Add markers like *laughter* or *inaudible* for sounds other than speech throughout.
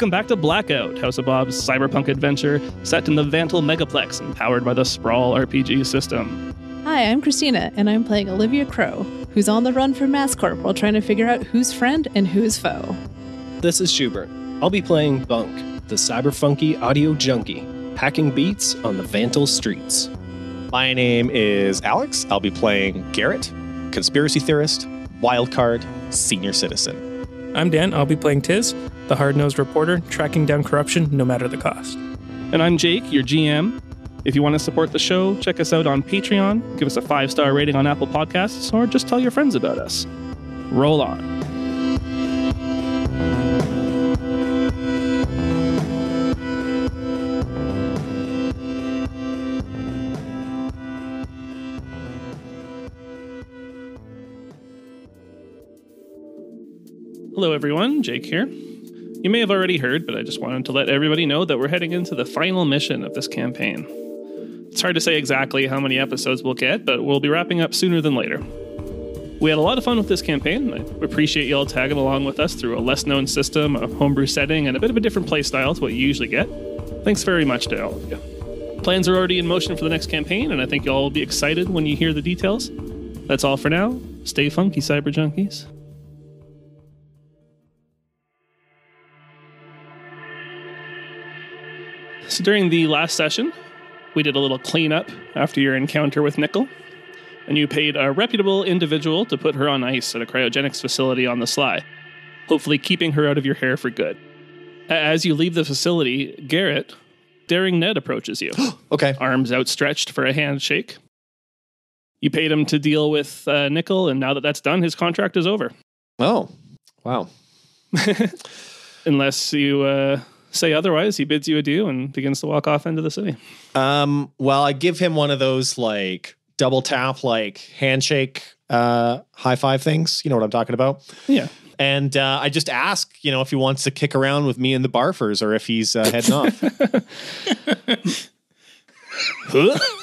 Welcome back to Blackout, House of Bob's cyberpunk adventure set in the Vantal Megaplex and powered by the Sprawl RPG system. Hi, I'm Cristina, and I'm playing Olivia Crow, who's on the run from MassCorp while trying to figure out who's friend and who's foe. This is Shubert. I'll be playing Bunk, the cyberfunky audio junkie, hacking beats on the Vantal streets. My name is Alex. I'll be playing Garrett, conspiracy theorist, wildcard, senior citizen. I'm Dan. I'll be playing Tiss, the hard nosed reporter, tracking down corruption no matter the cost. And I'm Jake, your GM. If you want to support the show, check us out on Patreon, give us a five star rating on Apple Podcasts, or just tell your friends about us. Roll on. Hello, everyone. Jake here. You may have already heard, but I just wanted to let everybody know that we're heading into the final mission of this campaign. It's hard to say exactly how many episodes we'll get, but we'll be wrapping up sooner than later. We had a lot of fun with this campaign. I appreciate y'all tagging along with us through a less known system, a homebrew setting, and a bit of a different playstyle to what you usually get. Thanks very much to all of you. Plans are already in motion for the next campaign, and I think y'all will be excited when you hear the details. That's all for now. Stay funky, Cyber Junkies. During the last session, we did a little cleanup after your encounter with Nickel, and you paid a reputable individual to put her on ice at a cryogenics facility on the sly, hopefully keeping her out of your hair for good. As you leave the facility, Garrett, daring Ned approaches you, *gasps* Okay. arms outstretched for a handshake. You paid him to deal with uh, Nickel, and now that that's done, his contract is over. Oh, wow. *laughs* Unless you uh, say otherwise, he bids you adieu and begins to walk off into the city. Um, well, I give him one of those like double tap, like handshake, uh, high five things. You know what I'm talking about? Yeah. And uh, I just ask, you know, if he wants to kick around with me and the barfers or if he's uh, heading off. *laughs*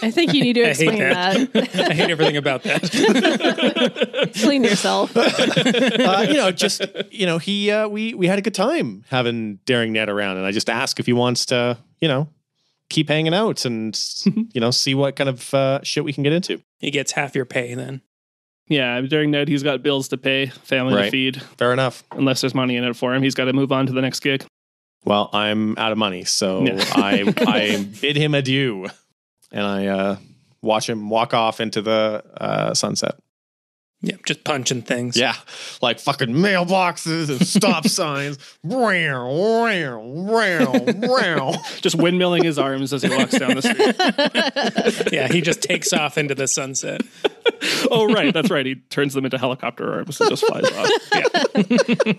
I think you need to *laughs* I hate explain that. that. *laughs* I hate everything about that. *laughs* Clean yourself. uh, you know, just you know, he uh, we we had a good time having Daring Ned around, and I just ask if he wants to, you know, keep hanging out and you know see what kind of uh, shit we can get into. He gets half your pay then. Yeah, Daring Ned, he's got bills to pay, family to feed. Fair enough. Unless there's money in it for him, he's got to move on to the next gig. Well, I'm out of money, so *laughs* I I bid him adieu, and I uh, watch him walk off into the uh, sunset. Yep, just punching things. Yeah, like fucking mailboxes and stop *laughs* signs. Wow, wow, wow, wow. Just windmilling his arms as he walks down the street. *laughs* Yeah, he just takes off into the sunset. oh, right. That's right. He turns them into helicopter arms and just flies off. Yeah.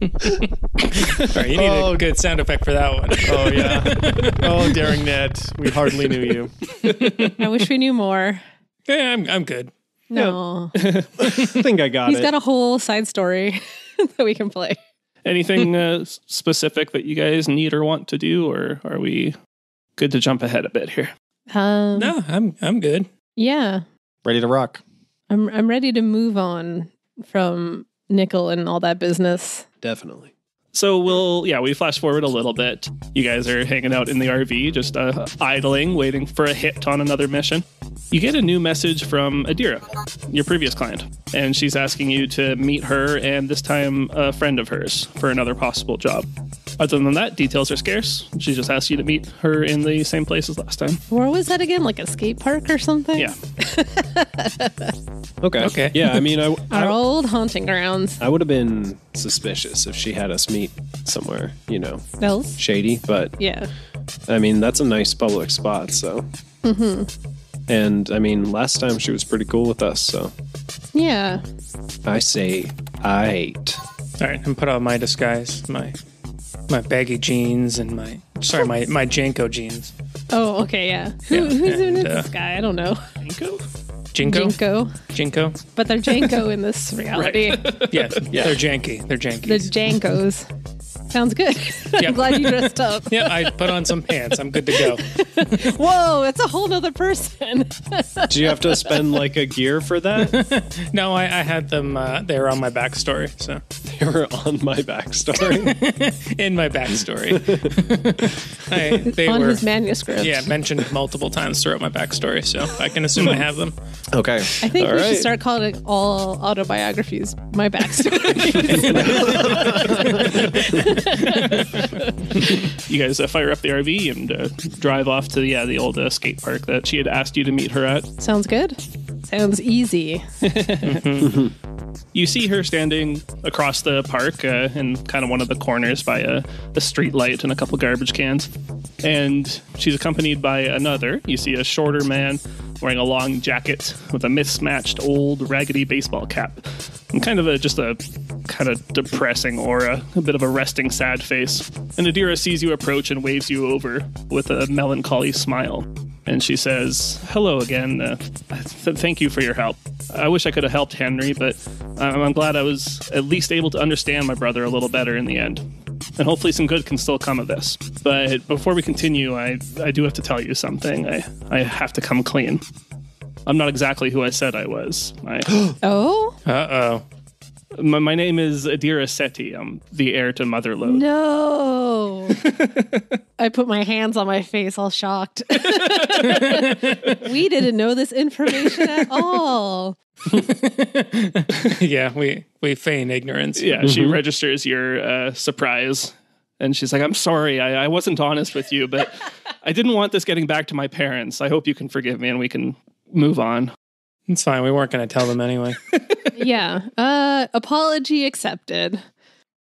*laughs* All right, you need Oh. a good sound effect for that one. Oh yeah. Oh, daring Ned, we hardly knew you. I wish we knew more. Yeah, I'm, I'm good. No. I *laughs* think I got He's it. got a whole side story *laughs* that we can play. Anything uh, specific that you guys need or want to do, or are we good to jump ahead a bit here? Um, No, I'm I'm good. Yeah. Ready to rock. I'm I'm ready to move on from Nickel and all that business. Definitely. So we'll, yeah, we flash forward a little bit. You guys are hanging out in the RV, just uh, idling, waiting for a hit on another mission. You get a new message from Idira, your previous client, and she's asking you to meet her and this time a friend of hers for another possible job. Other than that, details are scarce. She just asked you to meet her in the same place as last time. Where was that again? Like a skate park or something? Yeah. *laughs* Okay. Okay. Yeah, I mean, I, Our I, old haunting grounds. I would have been suspicious if she had us meet somewhere, you know, Else? shady. But Yeah. I mean, that's a nice public spot. So, Mhm. and I mean, last time she was pretty cool with us. So Yeah. I say, aight. All right, and put on my disguise, my my baggy jeans and my sorry, my my Janko jeans. Oh, okay, yeah. Who, Yeah, who's in and, this uh, guy? I don't know. JNCO? JNCO, JNCO. JNCO. But they're Janko in this reality. *laughs* Yeah, they're janky. They're janky. The Jankos. Sounds good. *laughs* I'm glad you dressed up. *laughs* yeah, I put on some pants. I'm good to go. *laughs* Whoa, it's a whole nother person. Do you have to spend like a gear for that? No, I, I had them. Uh, they were on my backstory. So they were on my backstory. in my backstory. I, they on were his manuscript. yeah mentioned multiple times throughout my backstory, so I can assume I have them. Okay. I think All we right. should start calling it all autobiographies my backstory. *laughs* You guys uh, fire up the RV and uh, drive off to yeah the old uh, skate park that she had asked you to meet her at. Sounds good. Sounds easy. *laughs* You see her standing across the park uh, in kind of one of the corners by a, a street light and a couple garbage cans. And she's accompanied by another. You see a shorter man wearing a long jacket with a mismatched old raggedy baseball cap and kind of a just a kind of depressing aura, a bit of a resting sad face. And Idira sees you approach and waves you over with a melancholy smile. And she says, Hello again. Uh, th- thank you for your help. I wish I could have helped Henry, but I'm, I'm glad I was at least able to understand my brother a little better in the end. And hopefully some good can still come of this. But before we continue, I, I do have to tell you something. I, I have to come clean. I'm not exactly who I said I was. I, *gasps* Oh? Uh oh. my, my name is Idira Seti. I'm the heir to Motherlode. No. *laughs* I put my hands on my face, all shocked. *laughs* we didn't know this information at all. *laughs* yeah, we we feign ignorance. Yeah, she registers your uh, surprise. And she's like, I'm sorry, I, I wasn't honest with you, but I didn't want this getting back to my parents. I hope you can forgive me and we can move on. It's fine. We weren't going to tell them anyway. Yeah. Uh apology accepted.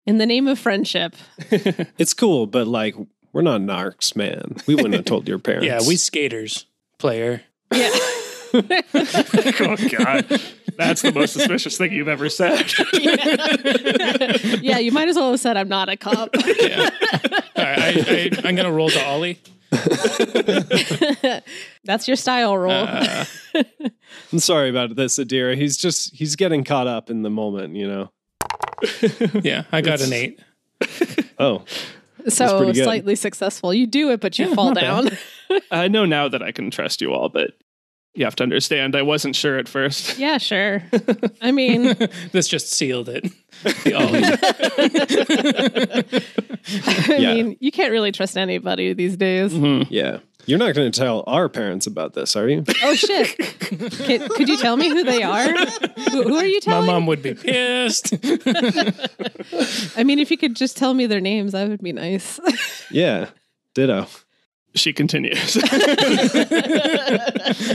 In the name of friendship. *laughs* it's cool, but like we're not narcs, man. We wouldn't have told your *laughs* parents. Yeah, we skaters, player. Yeah. *laughs* oh, God. That's the most suspicious thing you've ever said. yeah, yeah. you might as well have said I'm not a cop. Yeah. All right, I, I, I'm going to roll to Ollie. That's your style roll. Uh, I'm sorry about this, Idira. He's just he's getting caught up in the moment, you know. Yeah, I got an eight. *laughs* Oh, so slightly successful. You do it, but you Yeah, fall down. *laughs* I know now that I can trust you all, but you have to understand, I wasn't sure at first. *laughs* yeah, sure. I mean, This just sealed it. I Yeah. mean, you can't really trust anybody these days. Mm-hmm. yeah. You're not going to tell our parents about this, are you? Oh shit! Can, could you tell me who they are? Who, who are you telling? My mom would be pissed. *laughs* I mean, if you could just tell me their names, that would be nice. *laughs* Yeah. Ditto. She continues. *laughs*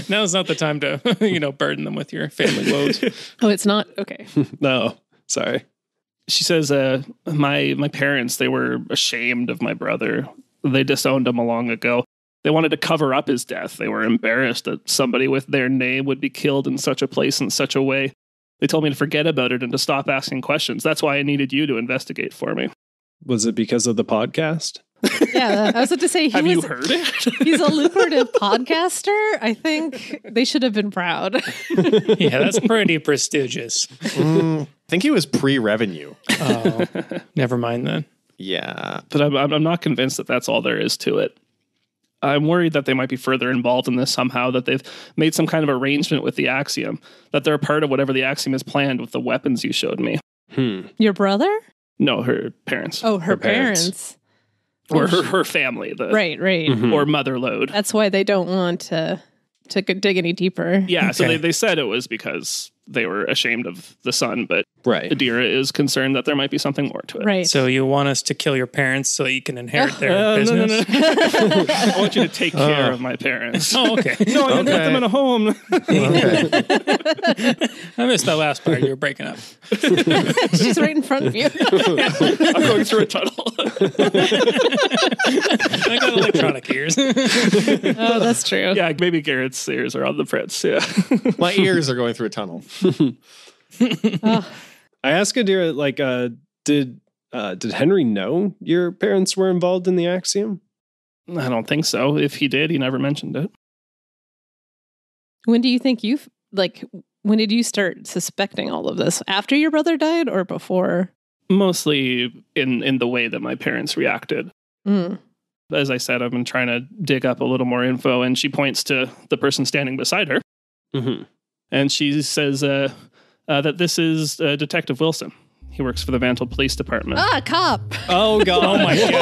Now's not the time to, you know, burden them with your family woes. oh, it's not okay. No, sorry. she says, uh, my, my parents, they were ashamed of my brother. They disowned him a long ago. They wanted to cover up his death. They were embarrassed that somebody with their name would be killed in such a place in such a way. They told me to forget about it and to stop asking questions. That's why I needed you to investigate for me. Was it because of the podcast? *laughs* Yeah, I was about to say he Have was. you heard it? *laughs* He's a lucrative podcaster. I think they should have been proud. *laughs* Yeah, that's pretty prestigious. Mm, I think he was pre-revenue. Oh, never mind then. Yeah. but I'm, I'm I'm not convinced that that's all there is to it. I'm worried that they might be further involved in this somehow, that they've made some kind of arrangement with the Axiom, that they're a part of whatever the Axiom has planned with the weapons you showed me. Hmm. Your brother? No, her parents. Oh, her, Her parents. parents. or her, her family, the Right, right. Mhm. or Motherlode. That's why they don't want to to dig any deeper. Yeah, so they, they said it was because they were ashamed of the son, but Right. Idira is concerned that there might be something more to it. Right. So you want us to kill your parents so that you can inherit their *laughs* Uh, no, no, business? no. *laughs* I want you to take care of my parents. *laughs* Oh, okay. No, I didn't put them in a home. Okay. I missed that last part. You were breaking up. She's right in front of you. I'm going through a tunnel. I got electronic ears. oh, that's true. yeah, maybe Garrett's ears are on the prints. Yeah. My ears are going through a tunnel. Ugh. I asked Idira, like, uh, did uh, did Henry know your parents were involved in the Axiom? I don't think so. If he did, he never mentioned it. When do you think you like? When did you start suspecting all of this? After your brother died or before? Mostly in in the way that my parents reacted. Mm. As I said, I've been trying to dig up a little more info, and she points to the person standing beside her, Mm-hmm. and she says uh, uh, that this is uh, Detective Wilson. He works for the Vantal Police Department. Ah, cop. Oh god. Oh my god.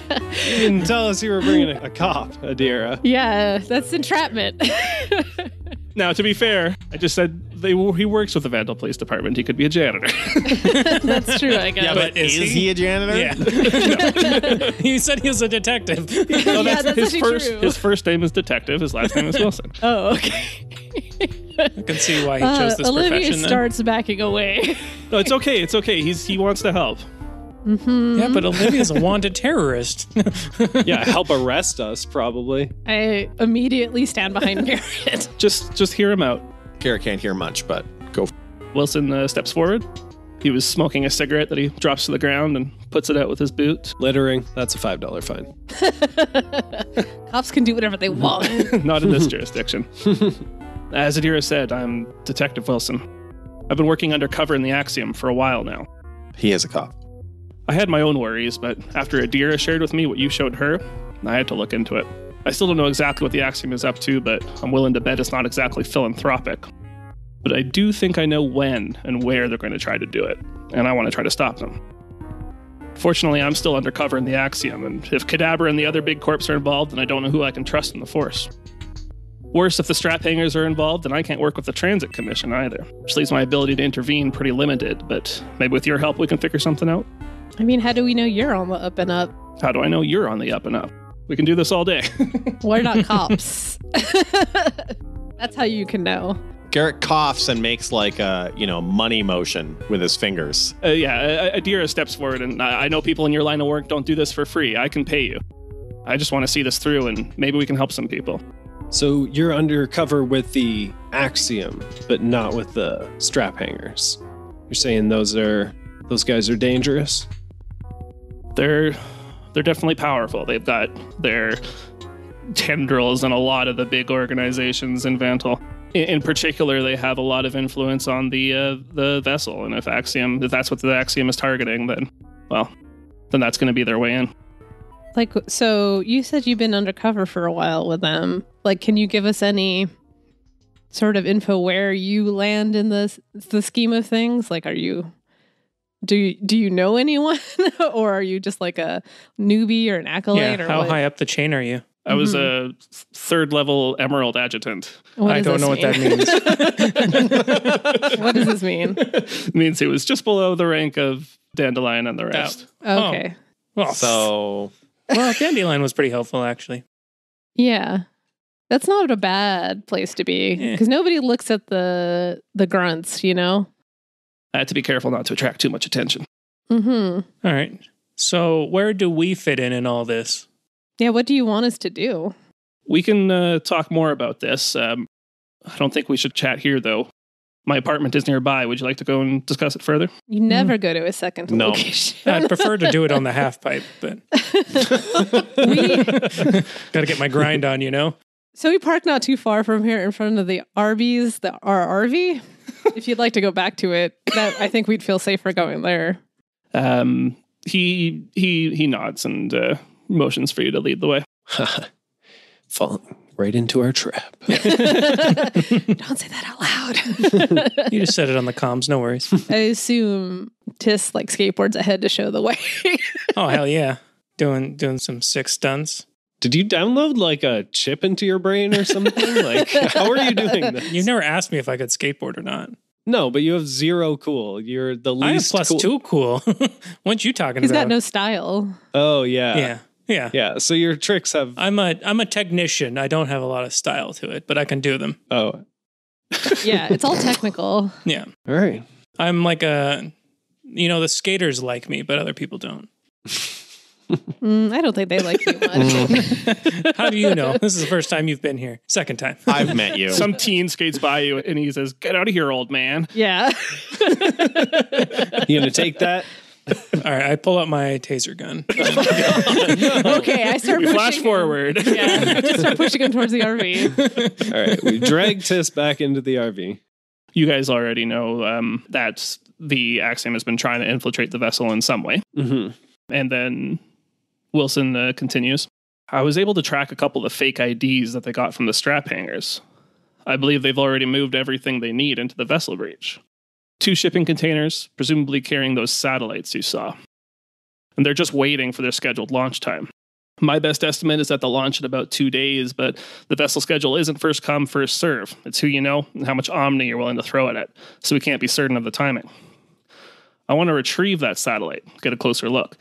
*laughs* *laughs* You didn't tell us you were bringing a, a cop, Idira. Yeah, that's entrapment. *laughs* Now, to be fair, I just said they he works with the Vandal Police Department. He could be a janitor. *laughs* *laughs* that's true, I guess. Yeah, but is, Is he? he a janitor? Yeah. *laughs* he said he was a detective. yeah, that's his first true. his first name is Detective. His last name is Wilson. oh, okay. I can see why he Uh, chose this Olivia profession. then. starts backing away. No, it's okay. It's okay. He's he wants to help. Yeah, but Olivia's a wanted terrorist. *laughs* Yeah, help arrest us, probably. I immediately stand behind *laughs* Garrett. Just just hear him out. Garrett can't hear much, but go. Wilson uh, steps forward. He was smoking a cigarette that he drops to the ground and puts it out with his boot. Littering, that's a $5 fine. *laughs* Cops can do whatever they want. Not in this jurisdiction. As Idira said, I'm Detective Wilson. I've been working undercover in the Axiom for a while now. He is a cop. I had my own worries, but after Idira shared with me what you showed her, I had to look into it. I still don't know exactly what the Axiom is up to, but I'm willing to bet it's not exactly philanthropic. But I do think I know when and where they're going to try to do it, and I want to try to stop them. Fortunately, I'm still undercover in the Axiom, and if Kadabra and the other big corps are involved, then I don't know who I can trust in the Force. Worse, if the strap hangers are involved, then I can't work with the Transit Commission either, which leaves my ability to intervene pretty limited, but maybe with your help we can figure something out. I mean, how do we know you're on the up and up? How do I know you're on the up and up? We can do this all day. *laughs* We're not *laughs* cops. *laughs* That's how you can know. Garrett coughs and makes like a you know money motion with his fingers. uh, yeah, uh, Idira steps forward, and I, I know people in your line of work don't do this for free. I can pay you. I just want to see this through, and maybe we can help some people. So you're undercover with the Axiom, but not with the strap hangers. You're saying those are those guys are dangerous? They're they're definitely powerful. They've got their tendrils in a lot of the big organizations in Vantal. In, in particular, they have a lot of influence on the uh, the vessel, and if Axiom, if that's what the Axiom is targeting, then well, then that's going to be their way in. Like, so you said you've been undercover for a while with them. Like, can you give us any sort of info where you land in the the scheme of things? Like, are you do you, do you know anyone, *laughs* or are you just like a newbie or an yeah, acolyte? or how what? high up the chain are you? I was a mm-hmm. third level Emerald Adjutant. What I don't this know what that means. *laughs* what does this mean? *laughs* means he was just below the rank of Dandelion and the oh, rest. Okay, oh. well, So well, Dandelion was pretty helpful actually. yeah, that's not a bad place to be Yeah. because nobody looks at the the grunts, you know. I had to be careful not to attract too much attention. Hmm. All right. So where do we fit in in all this? Yeah. What do you want us to do? We can uh, talk more about this. Um, I don't think we should chat here, though. My apartment is nearby. Would you like to go and discuss it further? You never go to a second No. location. I'd prefer to do it on the *laughs* half pipe, but we, *laughs* got to get my grind on, you know. so we parked not too far from here in front of the Arby's, the our RV. If you'd like to go back to it, that I think we'd feel safer going there. Um, he he he nods and uh, motions for you to lead the way. Falling right into our trap. *laughs* Don't say that out loud. You just said it on the comms, no worries. I assume Tiss like skateboards ahead to show the way. Oh hell yeah, doing doing some sick stunts. Did you download like a chip into your brain or something? *laughs* like, how are you doing *laughs* this? You've never asked me if I could skateboard or not. No, but you have zero cool. You're the least. I have least plus cool. two cool. *laughs* what you talking He's about? He's got no style. Oh yeah. yeah, yeah. Yeah. So your tricks have I'm a I'm a technician. I don't have a lot of style to it, but I can do them. Oh. Yeah, it's all technical. Yeah, All right. I'm like a, you know, the skaters like me, but other people don't. Mm, I don't think they like you much. *laughs* How do you know? this is the first time you've been here. Second time. I've met you. Some teen skates by you and he says, "Get out of here, old man." yeah. You gonna take that? All right, I pull out my taser gun. *laughs* okay, I start We pushing flash him. forward. Yeah, I just start pushing him towards the RV. All right. We drag Tiss back into the RV. you guys already know um, that the Axiom has been trying to infiltrate the vessel in some way. Mm-hmm. And then Wilson uh, continues. I was able to track a couple of the fake IDs that they got from the strap hangers. I believe they've already moved everything they need into the vessel breach. two shipping containers, presumably carrying those satellites you saw. And they're just waiting for their scheduled launch time. My best estimate is that they'll launch in about two days, but the vessel schedule isn't first come, first serve. It's who you know and how much Omni you're willing to throw at it, so we can't be certain of the timing. I want to retrieve that satellite, get a closer look.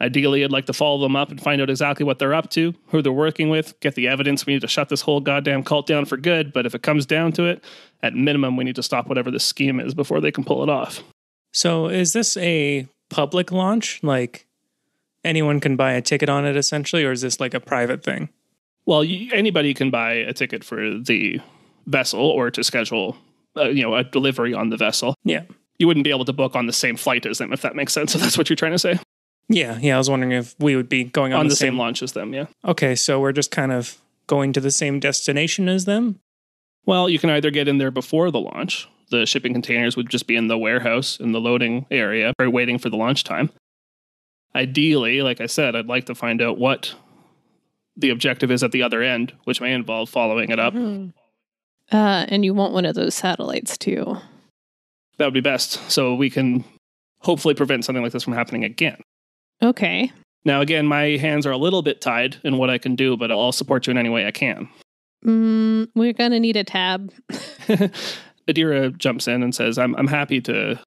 Ideally, I'd like to follow them up and find out exactly what they're up to, who they're working with, get the evidence we need to shut this whole goddamn cult down for good. But if it comes down to it, at minimum, we need to stop whatever this scheme is before they can pull it off. So is this a public launch? Like anyone can buy a ticket on it essentially, or is this like a private thing? Well, you, anybody can buy a ticket for the vessel or to schedule, uh, you know, a delivery on the vessel. Yeah. You wouldn't be able to book on the same flight as them, if that makes sense. So *laughs* that's what you're trying to say. Yeah, yeah. I was wondering if we would be going on, On, the, same, launch as them, yeah. Okay, so we're just kind of going to the same destination as them. Well, you can either get in there before the launch. The shipping containers would just be in the warehouse in the loading area, or waiting for the launch time. Ideally, like I said, I'd like to find out what the objective is at the other end, which may involve following it up. Uh, and you want one of those satellites too. That would be best, so we can hopefully prevent something like this from happening again. Okay. Now, again, my hands are a little bit tied in what I can do, but I'll support you in any way I can. Mm, we're gonna need a tab. *laughs* Idira jumps in and says, I'm, I'm happy to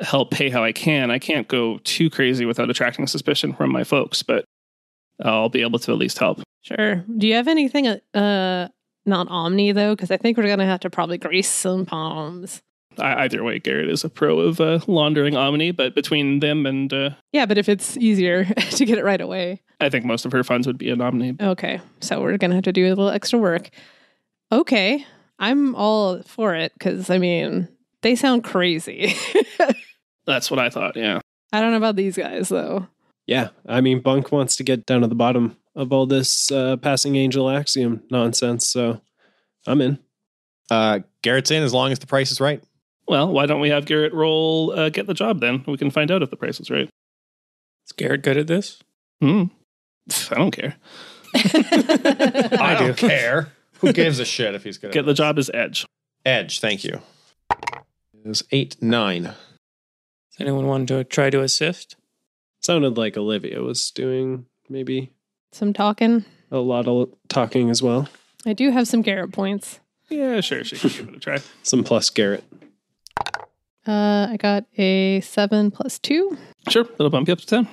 help pay how I can. I can't go too crazy without attracting suspicion from my folks, but I'll be able to at least help. Sure. Do you have anything? Uh, uh not Omni though, because I think we're gonna have to probably grease some palms. I, either way, Garrett is a pro of uh, laundering Omni, but between them and uh, Yeah, but if it's easier *laughs* to get it right away. I think most of her funds would be in Omni. Okay, so we're gonna have to do a little extra work. Okay, I'm all for it because I mean they sound crazy. *laughs* That's what I thought, yeah. I don't know about these guys though. Yeah, I mean, Bunk wants to get down to the bottom of all this uh, passing angel axiom nonsense, so I'm in. Uh, Garrett's in as long as the price is right. Well, why don't we have Garrett roll uh, get the job then? We can find out if the price is right. Is Garrett good at this? Hmm. I don't care. *laughs* I do. don't care. Who gives a shit if he's good? Get at the this? job is Edge. Edge. Thank you. Is eight nine. Does anyone want to try to assist? Sounded like Olivia was doing maybe Some talking. a lot of talking as well. I do have some Garrett points. Yeah, sure, she can give it a try. Some plus Garrett. Uh, I got a seven plus two. Sure, that'll bump you up to 10.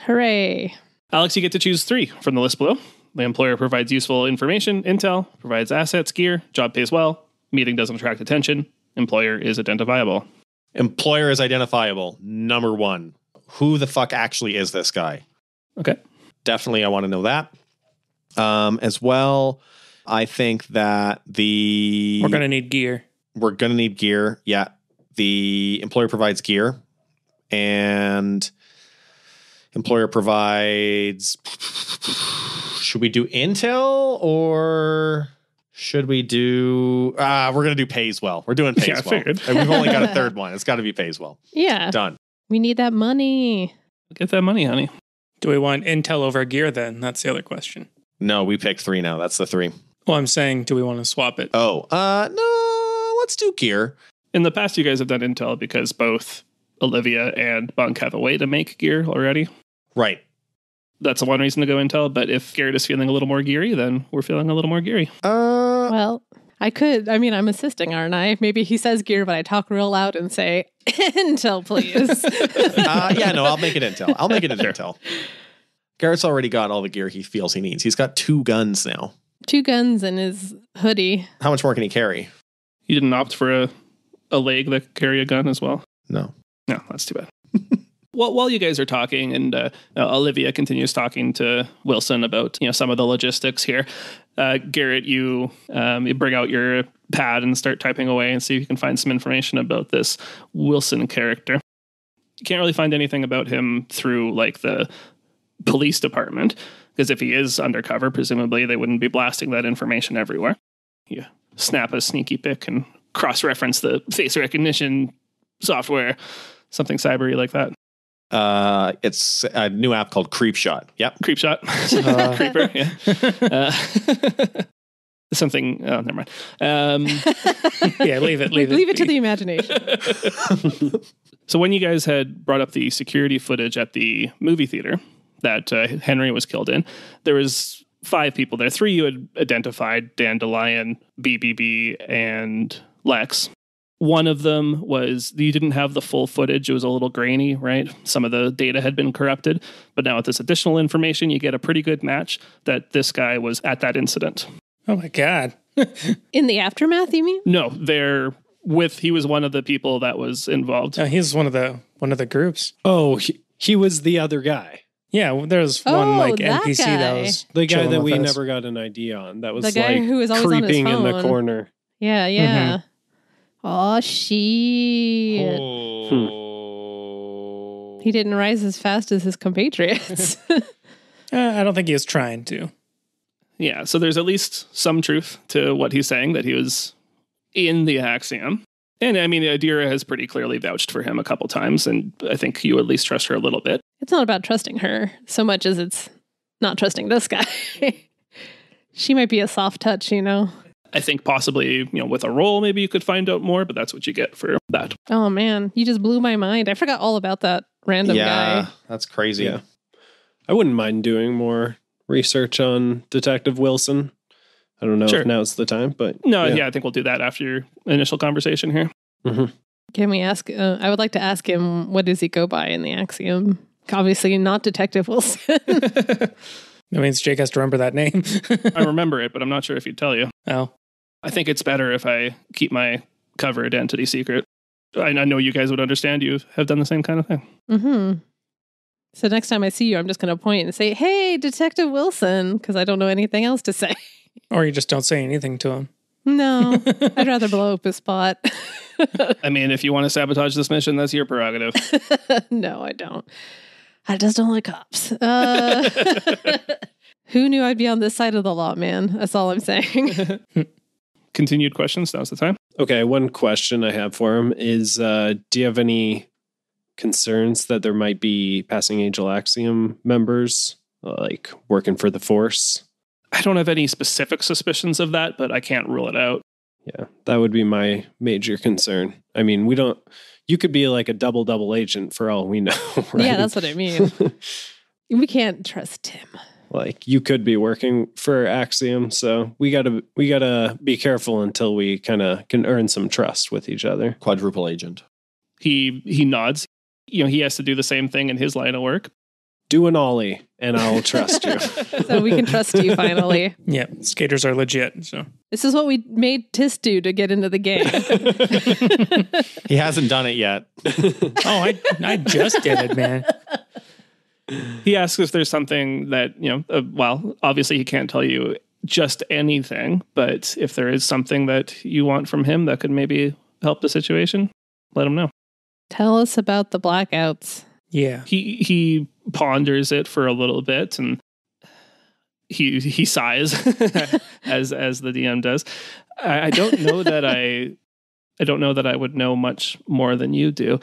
Hooray! Alex, you get to choose three from the list below. The employer provides useful information, intel, provides assets, gear, job pays well, meeting doesn't attract attention, employer is identifiable. Employer is identifiable. Number one. Who the fuck actually is this guy? Okay. Definitely, I want to know that. Um, as well, I think that the We're gonna need gear. we're gonna need gear. Yeah, the employer provides gear, and employer provides. Should we do intel or should we do? Ah, we're gonna do pays well. We're doing pays Yeah, well. figured. And we've only got a *laughs* third one. It's got to be pays well. Yeah, Done. we need that money. Get that money, honey. Do we want intel over gear then? That's the other question. No, we picked three now. That's the three. Well, I'm saying, do we want to swap it? Oh, uh, no. Let's do gear. In the past, you guys have done intel because both Olivia and Bunk have a way to make gear already. Right. That's the one reason to go intel. But if Garrett is feeling a little more geary, then we're feeling a little more geary. Uh, Well, I could. I mean, I'm assisting, aren't I? Maybe he says gear, but I talk real loud and say, *laughs* "Intel, please." *laughs* uh, yeah, no, I'll make it intel. I'll make it an intel. Garrett's already got all the gear he feels he needs. He's got two guns now. Two guns and his hoodie. How much more can he carry? You didn't opt for a, a leg that could carry a gun as well. No. No, that's too bad. *laughs* well, while you guys are talking, and uh, uh, Olivia continues talking to Wilson about you know some of the logistics here. Uh, Garrett, you um, you bring out your pad and start typing away and see if you can find some information about this Wilson character. You can't really find anything about him through like the police department because if he is undercover, presumably they wouldn't be blasting that information everywhere. You snap a sneaky pic and cross-reference the face recognition software, something cybery like that. Uh, it's a new app called Creepshot. Yep. Creep shot, Uh. *laughs* *laughs* creeper. Yeah. Uh, *laughs* something. Oh, never mind. Um, Yeah, leave it. Leave it. Leave it to the imagination. so when you guys had brought up the security footage at the movie theater that uh, Henry was killed in, there was five people there. Three you had identified: Dandelion, BBB, and Lex. One of them was you didn't have the full footage; it was a little grainy, right? Some of the data had been corrupted, but now with this additional information, you get a pretty good match that this guy was at that incident. Oh my god. *laughs* In the aftermath, you mean? No, they're with. He was one of the people that was involved. Uh, he's one of the one of the groups. Oh, he, he was the other guy. Yeah, well, there was Oh, one like that NPC that was The guy that we us. never got an ID on. That was The guy like who was always on creeping in the corner. Yeah, yeah. Oh shit. Oh. He didn't rise as fast as his compatriots. Uh, *laughs* I don't think he was trying to. Yeah, so there's at least some truth to what he's saying that he was in the axiom. And I mean, Idira has pretty clearly vouched for him a couple times, and I think you at least trust her a little bit. it's not about trusting her so much as it's not trusting this guy. *laughs* she might be a soft touch, you know. I think possibly, you know, with a role, maybe you could find out more, but that's what you get for that. Oh man, you just blew my mind. I forgot all about that random yeah, guy. that's crazy. Yeah. I wouldn't mind doing more research on Detective Wilson. I don't know Sure. if now's the time, but No, yeah. I think we'll do that after your initial conversation here. Can we ask? Uh, I would like to ask him what does he go by in the axiom? Obviously, not Detective Wilson. *laughs* *laughs* That means Jake has to remember that name. I *laughs* remember it, but I'm not sure if he'd tell you. oh, I think it's better if I keep my cover identity secret. I I know you guys would understand. You have done the same kind of thing. hmm So next time I see you, I'm just going to point and say, "Hey, Detective Wilson," because I don't know anything else to *laughs* say. or you just don't say anything to him. No, *laughs* I'd rather blow up his spot. I mean, if you want to sabotage this mission, that's your prerogative. *laughs* no, I don't. I just don't like cops. Uh, who knew I'd be on this side of the law, man? That's all I'm saying. Continued questions. Now's the time. okay. One question I have for him is: uh, Do you have any concerns that there might be passing Angel Axiom members uh, like working for the Force? I don't have any specific suspicions of that, but I can't rule it out. Yeah, that would be my major concern. I mean, we don't. You could be like a double double agent for all we *laughs* know. Right? Yeah, that's what I mean. *laughs* we can't trust him. Like you could be working for Axiom, so we gotta we gotta be careful until we kind of can earn some trust with each other. Quadruple agent. He he nods. You know, he has to do the same thing in his line of work. Do an ollie, and I'll trust you. *laughs* So we can trust you finally. *laughs* Yeah, skaters are legit. So This is what we made Tiss do to get into the game. *laughs* He hasn't done it yet. oh, I I just did it, man. He asks if there's something that you know. Uh, well, obviously he can't tell you just anything, but if there is something that you want from him that could maybe help the situation, let him know. Tell us about the blackouts. Yeah, he he ponders it for a little bit and he he sighs *laughs* as as the DM does. I, I don't know that I I don't know that I would know much more than you do.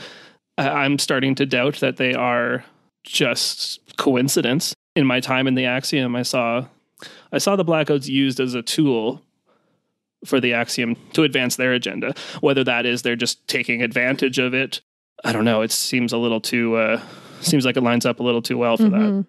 I, I'm starting to doubt that they are just coincidence. In my time in the Axiom, I saw I saw the blackouts used as a tool for the Axiom to advance their agenda. Whether that is they're just taking advantage of it I don't know. It seems a little too. Uh, seems like it lines up a little too well for Mhm.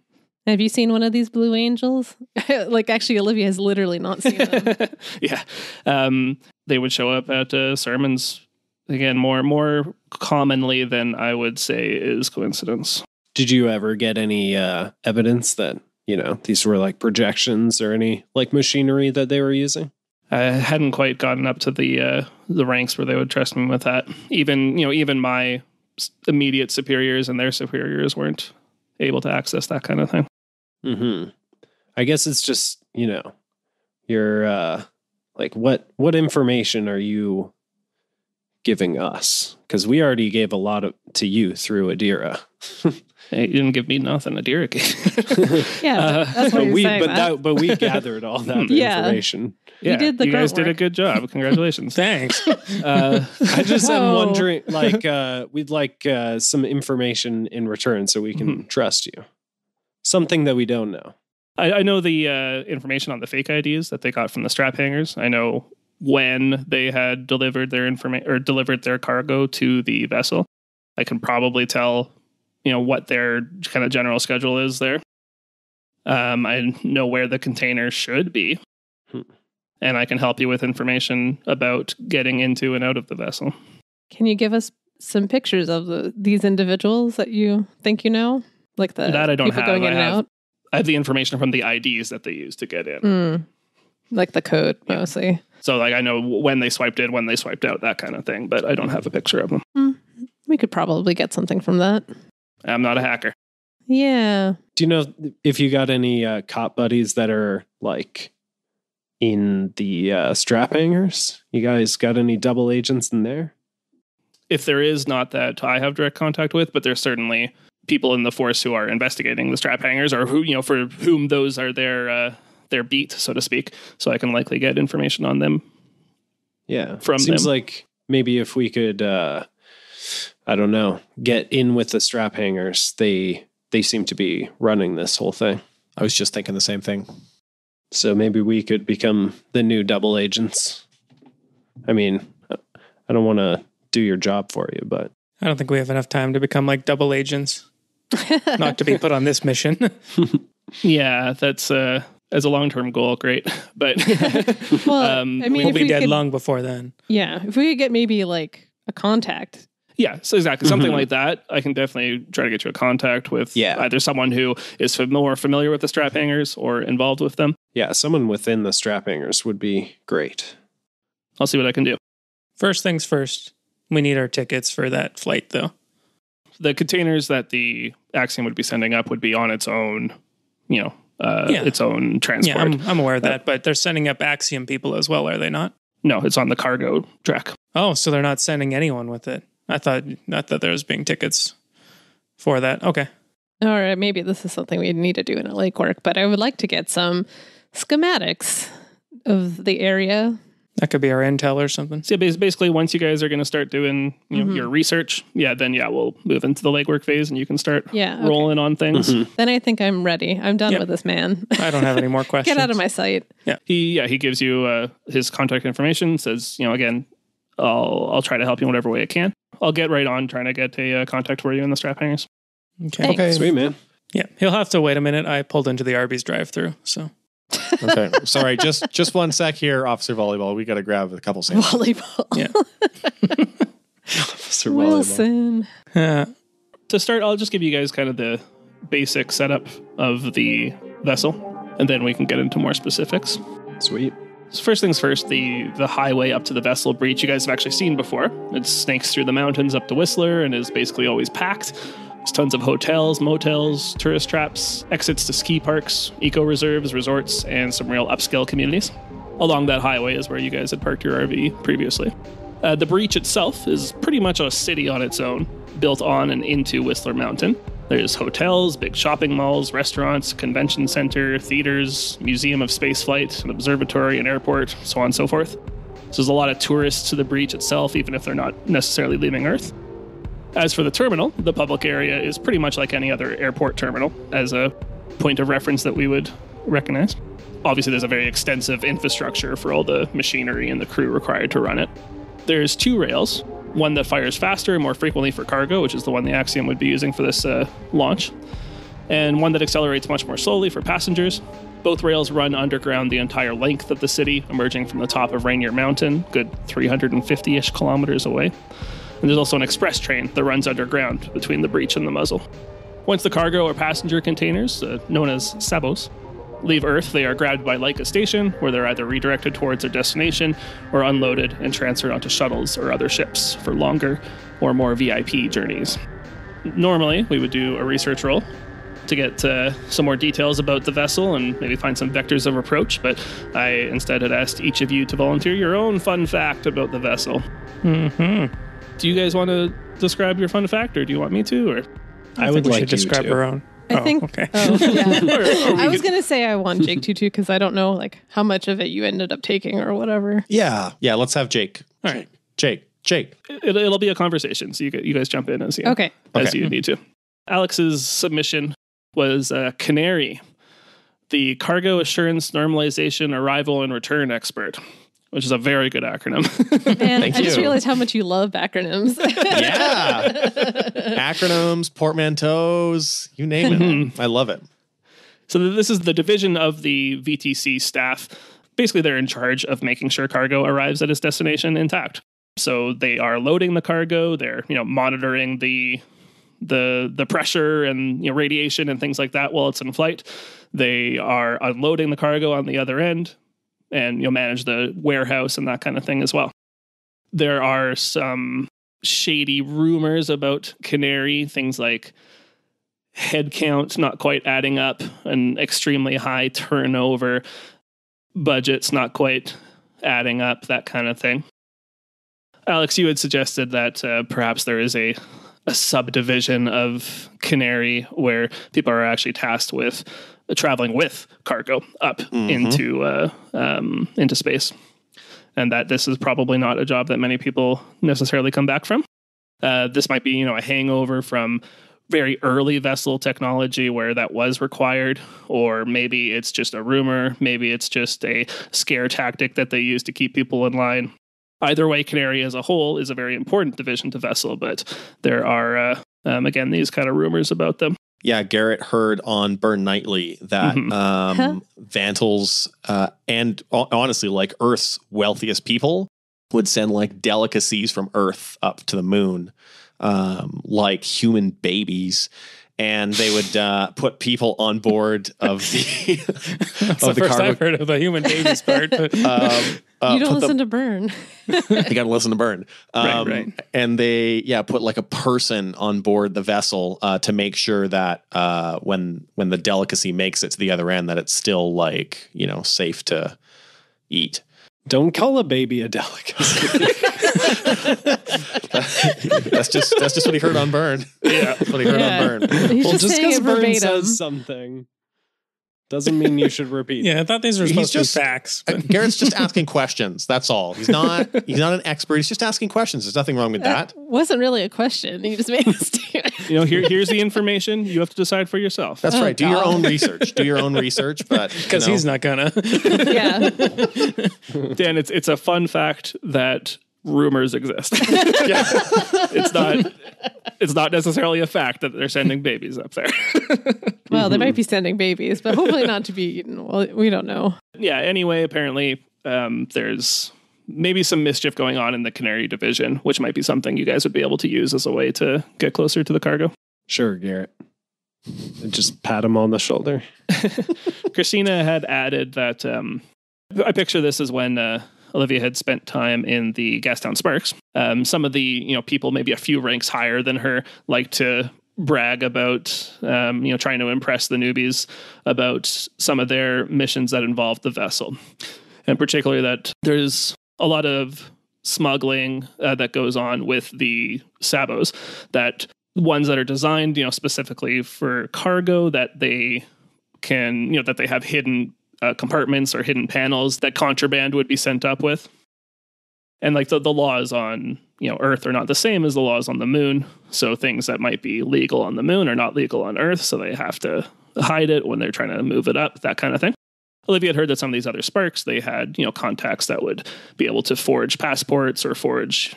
Have you seen one of these blue angels? *laughs* like, actually, Olivia has literally not seen them. *laughs* yeah, um, they would show up at uh, sermons again more more commonly than I would say is coincidence. Did you ever get any uh, evidence that you know these were like projections or any like machinery that they were using? I hadn't quite gotten up to the uh, the ranks where they would trust me with that. Even you know, even my immediate superiors and their superiors weren't able to access that kind of thing. Hmm. I guess it's just you know, your uh, like what what information are you giving us? Because we already gave a lot of to you through Idira. *laughs* Hey, you didn't give me nothing, Idira gave. *laughs* Yeah, Uh, that's why but we saying but that. that but we *laughs* gathered all that Yeah. information. Yeah, did the you guys grunt did a good job. *laughs* Congratulations. thanks. uh, I just am Whoa. wondering, like, uh, we'd like uh, some information in return so we can Mm-hmm. trust you. Something that we don't know. I, I know the uh, information on the fake IDs that they got from the strap hangers. I know when they had delivered their information or delivered their cargo to the vessel. I can probably tell, you know, what their kind of general schedule is there. Um, I know where the container should be, Hmm. and I can help you with information about getting into and out of the vessel. Can you give us some pictures of the, these individuals that you think you know? Like the That I don't people have. going in I and have- out? I have the information from the IDs that they use to get in. Mm. Like the code Yeah. mostly. So like I know when they swiped in, when they swiped out, that kind of thing, but I don't have a picture of them. We could probably get something from that. I'm not a hacker. Yeah. Do you know if you got any uh, cop buddies that are like in the uh, strap hangers? You guys got any double agents in there? If there is not that I have direct contact with, but there's certainly people in the force who are investigating the strap hangers or who, you know, for whom those are their uh, their beat, so to speak. So I can likely get information on them. Yeah. From Seems them. like maybe if we could uh I don't know, get in with the strap hangers. They they seem to be running this whole thing. I was just thinking the same thing. So maybe we could become the new double agents. I mean, I don't want to do your job for you, but I don't think we have enough time to become like double agents. *laughs* Not to be put on this mission. *laughs* Yeah, that's uh as a long term goal, great. *laughs* But Well, Um, I mean, we'll be we dead could, long before then. Yeah, if we could get maybe like a contact. Yeah, so exactly something Mhm. like that. I can definitely try to get you a contact with Yeah. either someone who is fam- more familiar with the strap hangers or involved with them. yeah, someone within the strap hangers would be great. I'll see what I can do. First things first, we need our tickets for that flight though. The containers that the Axiom would be sending up would be on its own, you know, uh, Yeah. its own transport. Yeah, I'm, I'm aware of that, but they're sending up Axiom people as well, are they not? no, it's on the cargo track. Oh, so they're not sending anyone with it. I thought not that there was being tickets for that. Okay. All right, maybe this is something we need to do in a legwork, but I would like to get some schematics of the area. That could be our intel or something. So yeah, basically, once you guys are going to start doing you know, Mhm. your research, yeah, then yeah, we'll move into the legwork phase, and you can start Yeah. okay. rolling on things. Mhm. Then I think I'm ready. I'm done Yep. with this man. I don't have any more questions. *laughs* Get out of my sight. Yeah, He yeah, he gives you uh, his contact information. Says you know again, I'll I'll try to help you in whatever way I can. I'll get right on trying to get a uh, contact for you in the strap hangers. Okay. Thanks. Okay. Sweet man. Yeah, he'll have to wait a minute. I pulled into the Arby's drive-through, so Okay. *laughs* Sorry, just just one sec here, Officer Volleyball. We got to grab a couple sandwiches. Volleyball. Yeah. *laughs* Officer Volleyball. Wilson. uh, To start, I'll just give you guys kind of the basic setup of the vessel, and then we can get into more specifics. Sweet. So first things first, the the highway up to the vessel breach you guys have actually seen before. It snakes through the mountains up to Whistler and is basically always packed. There's tons of hotels, motels, tourist traps, exits to ski parks, eco reserves, resorts, and some real upscale communities. Along that highway is where you guys had parked your RV previously. Uh, the breach itself is pretty much a city on its own, built on and into Whistler Mountain. There's hotels, big shopping malls, restaurants, convention center, theaters, museum of spaceflight, an observatory, an airport, so on and so forth. So there's a lot of tourists to the breach itself, even if they're not necessarily leaving Earth. As for the terminal, the public area is pretty much like any other airport terminal as a point of reference that we would recognize. Obviously, there's a very extensive infrastructure for all the machinery and the crew required to run it. There's two rails, one that fires faster and more frequently for cargo, which is the one the Axiom would be using for this uh, launch, and one that accelerates much more slowly for passengers. Both rails run underground the entire length of the city, emerging from the top of Rainier Mountain, good 350 ish kilometers away. And there's also an express train that runs underground between the breach and the muzzle. Once the cargo or passenger containers, uh, known as sabots, leave Earth, they are grabbed by Laika Station, where they're either redirected towards their destination or unloaded and transferred onto shuttles or other ships for longer or more VIP journeys. Normally, we would do a research roll to get uh, some more details about the vessel and maybe find some vectors of approach, but I instead had asked each of you to volunteer your own fun fact about the vessel. mhm. Do you guys want to describe your fun fact, or do you want me to? Or I, I think would we like to describe to. our own. I Oh, think. okay. Oh, yeah. *laughs* Or- or we I was gonna say I want Jake too too because I don't know like how much of it you ended up taking or whatever. Yeah. Yeah. Let's have Jake. All right. Jake. Jake. it, it'll be a conversation, so you, you guys jump in as you Okay. as Okay. you need to. Alex's submission was a canary. the Cargo Assurance Normalization Arrival and Return Expert, which is a very good acronym. *laughs* Man, Thank I just you. realized how much you love acronyms. Yeah. *laughs* Acronyms, portmanteaus, you name it. Mm-hmm. I love it. So this is the division of the VTC staff. Basically, they're in charge of making sure cargo arrives at its destination intact. So they are loading the cargo. They're you know monitoring the the the pressure and you know radiation and things like that while it's in flight. They are unloading the cargo on the other end, and you'll manage the warehouse and that kind of thing as well. There are some shady rumors about Canary, things like headcount not quite adding up, an extremely high turnover, budgets not quite adding up, that kind of thing. Alex, you had suggested that uh, perhaps there is a a subdivision of Canary where people are actually tasked with traveling with cargo up into uh, um, into space, and that this is probably not a job that many people necessarily come back from. Uh, this might be, you know, a hangover from very early vessel technology where that was required, or maybe it's just a rumor, maybe it's just a scare tactic that they use to keep people in line. Either way, Canary as a whole is a very important division to Vessel, but there are, uh, um, again, these kind of rumors about them. Yeah, Garrett heard on Burn Nightly that Mhm. um, Huh. Vantals uh, and ho- honestly, like Earth's wealthiest people would send like delicacies from Earth up to the moon, um, like human babies. And they would uh, put people on board of the *laughs* That's of the the first cargo. I've heard of the human babies part. But *laughs* Um, uh, you don't put them- listen to Burn. *laughs* you got to listen to Burn. Right, Um, right. And they, yeah, put like a person on board the vessel uh, to make sure that uh, when when the delicacy makes it to the other end, that it's still like you know safe to eat. Don't call a baby a delicacy. *laughs* that's just that's just what he heard on Burn. Yeah. That's what he heard Yeah. on Burn. He's well, just, just saying because it Vern verbatim. says something doesn't mean you should repeat. *laughs* yeah, I thought these were supposed just- to be facts. Uh, *laughs* Garrett's just *laughs* asking questions. That's all. He's not he's not an expert. He's just asking questions. There's nothing wrong with that. wasn't really a question. You just made a statement. You know, here, here's the information. You have to decide for yourself. That's Oh, right. Do your God. own research. Do your own research. But you because know, he's not gonna. yeah. Dan, it's it's a fun fact that rumors exist. *laughs* it's not it's not necessarily a fact that they're sending babies up there. *laughs* Well, they might be sending babies, but hopefully not to be eaten. Well, we don't know. yeah. Anyway, apparently um, there's maybe some mischief going on in the Canary division, which might be something you guys would be able to use as a way to get closer to the cargo. Sure, Garrett. And Just pat him on the shoulder. *laughs* Cristina had added that um, I picture this as when uh, Olivia had spent time in the Gastown Sparks. Um, some of the you know people maybe a few ranks higher than her like to brag about um, you know trying to impress the newbies about some of their missions that involved the vessel, and particularly that there's a lot of smuggling uh, that goes on with the sabots that ones that are designed you know specifically for cargo that they can you know that they have hidden uh, compartments or hidden panels that contraband would be sent up with. And like the, the laws on you know earth are not the same as the laws on the moon. So things that might be legal on the moon are not legal on earth so they have to hide it when they're trying to move it up that kind of thing. Olivia had heard that some of these other sparks they had you know contacts that would be able to forge passports or forge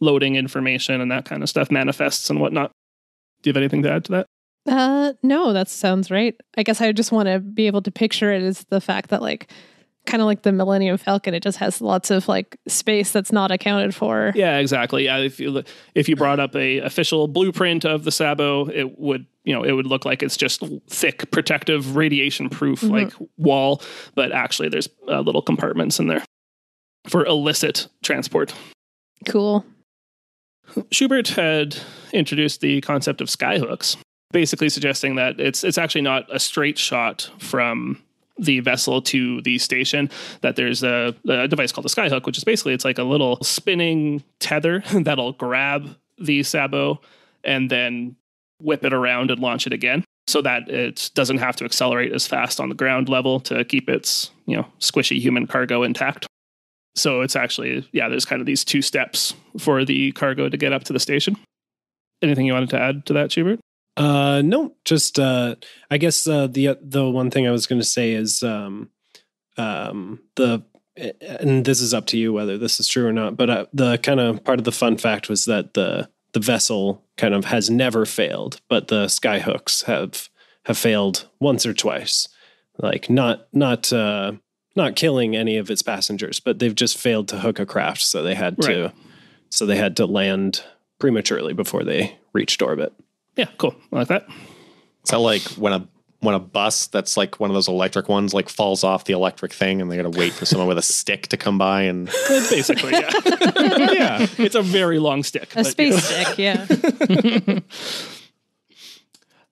loading information and that kind of stuff manifests and whatnot. Do you have anything to add to that Uh, no, that sounds right. I guess I just want to be able to picture it as the fact that, like, kind of like the Millennium Falcon, it just has lots of like space that's not accounted for. Yeah, exactly. Yeah, if you if you brought up a official blueprint of the Sabot, it would you know it would look like it's just thick, protective, radiation proof Mhm. like wall, but actually there's uh, little compartments in there for illicit transport. Cool. Shubert had introduced the concept of skyhooks, basically suggesting that it's it's actually not a straight shot from the vessel to the station that there's a, a device called a skyhook which is basically it's like a little spinning tether *laughs* that'll grab the sabot and then whip it around and launch it again so that it doesn't have to accelerate as fast on the ground level to keep its you know squishy human cargo intact. So it's actually yeah there's kind of these two steps for the cargo to get up to the station. Anything you wanted to add to that Shubert Uh, no, just uh, I guess uh, the the one thing I was going to say is um, um, the and this is up to you whether this is true or not. But uh, the kind of part of the fun fact was that the the vessel kind of has never failed, but the skyhooks have have failed once or twice. Like not not uh, not killing any of its passengers, but they've just failed to hook a craft, so they had to so they had to land prematurely before they reached orbit. Yeah, cool. I like that. Is that like when a when a bus that's like one of those electric ones like falls off the electric thing and they got to wait for someone with a stick to come by and Basically, yeah. *laughs* yeah. It's a very long stick. A but, space stick, yeah. *laughs*